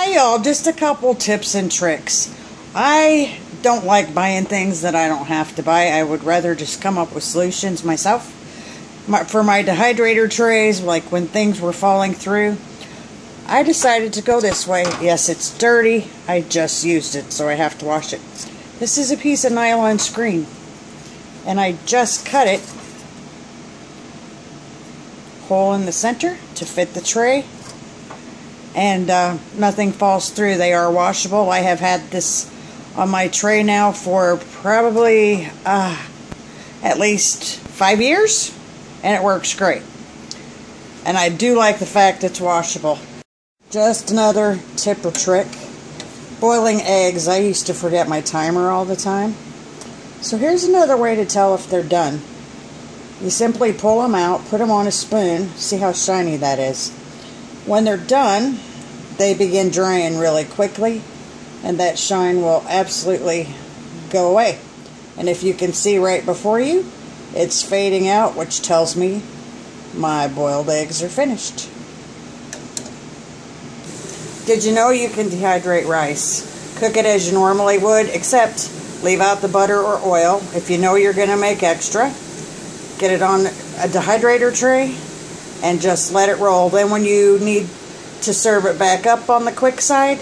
Hi y'all, just a couple tips and tricks. I don't like buying things that I don't have to buy. I would rather just come up with solutions myself. My, for my dehydrator trays, like when things were falling through, I decided to go this way. Yes, it's dirty. I just used it, so I have to wash it. This is a piece of nylon screen, and I just cut it hole in the center to fit the tray and uh, nothing falls through. They are washable. I have had this on my tray now for probably uh, at least five years and it works great. And I do like the fact it's washable. Just another tip or trick. Boiling eggs, I used to forget my timer all the time. So here's another way to tell if they're done. You simply pull them out, put them on a spoon, see how shiny that is. When they're done, they begin drying really quickly, and that shine will absolutely go away. And if you can see right before you, it's fading out, which tells me my boiled eggs are finished. Did you know you can dehydrate rice? Cook it as you normally would, except leave out the butter or oil. If you know you're going to make extra, get it on a dehydrator tray and just let it roll. Then when you need to serve it back up on the quick side,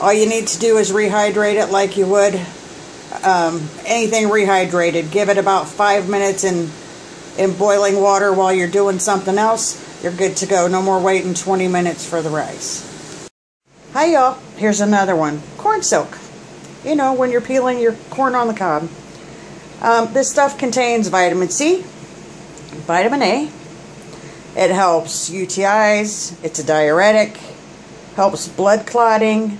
all you need to do is rehydrate it like you would um, anything rehydrated. Give it about five minutes in, in boiling water while you're doing something else. You're good to go. No more waiting 20 minutes for the rice. Hi y'all. Here's another one. Corn silk. You know, when you're peeling your corn on the cob. Um, this stuff contains vitamin C, vitamin A. It helps UTIs. It's a diuretic. Helps blood clotting.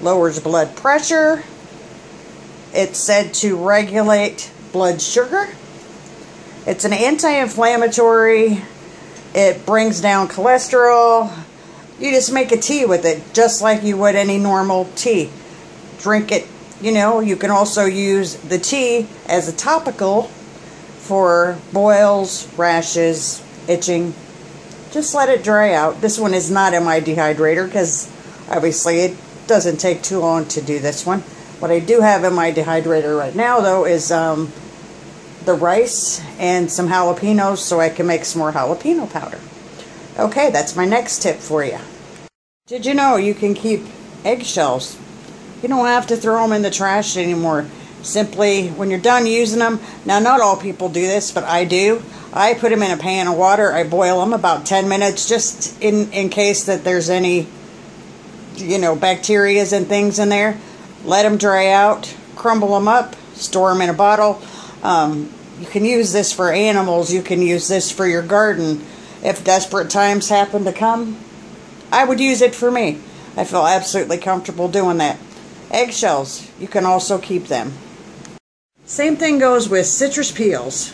Lowers blood pressure. It's said to regulate blood sugar. It's an anti-inflammatory. It brings down cholesterol. You just make a tea with it, just like you would any normal tea. Drink it you know, you can also use the tea as a topical for boils, rashes, itching. Just let it dry out. This one is not in my dehydrator because obviously it doesn't take too long to do this one. What I do have in my dehydrator right now though is um, the rice and some jalapenos so I can make some more jalapeno powder. Okay, that's my next tip for you. Did you know you can keep eggshells you don't have to throw them in the trash anymore. Simply, when you're done using them, now not all people do this, but I do. I put them in a pan of water. I boil them about 10 minutes just in, in case that there's any, you know, bacterias and things in there. Let them dry out, crumble them up, store them in a bottle. Um, you can use this for animals. You can use this for your garden. If desperate times happen to come, I would use it for me. I feel absolutely comfortable doing that. Eggshells, you can also keep them. Same thing goes with citrus peels.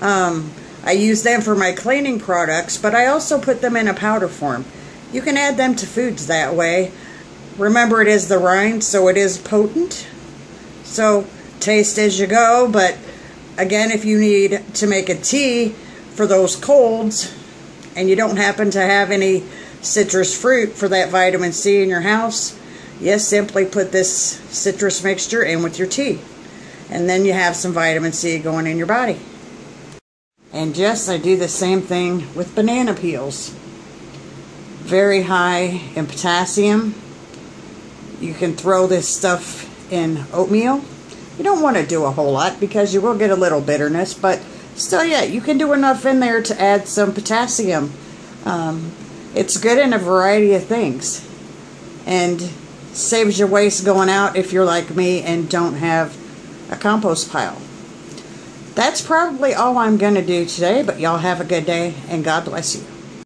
Um, I use them for my cleaning products, but I also put them in a powder form. You can add them to foods that way. Remember, it is the rind, so it is potent. So, taste as you go, but again, if you need to make a tea for those colds, and you don't happen to have any citrus fruit for that vitamin C in your house, Yes, simply put this citrus mixture in with your tea. And then you have some vitamin C going in your body. And yes, I do the same thing with banana peels. Very high in potassium. You can throw this stuff in oatmeal. You don't want to do a whole lot because you will get a little bitterness, but still, yeah, you can do enough in there to add some potassium. Um, it's good in a variety of things. And Saves your waste going out if you're like me and don't have a compost pile. That's probably all I'm going to do today, but y'all have a good day and God bless you.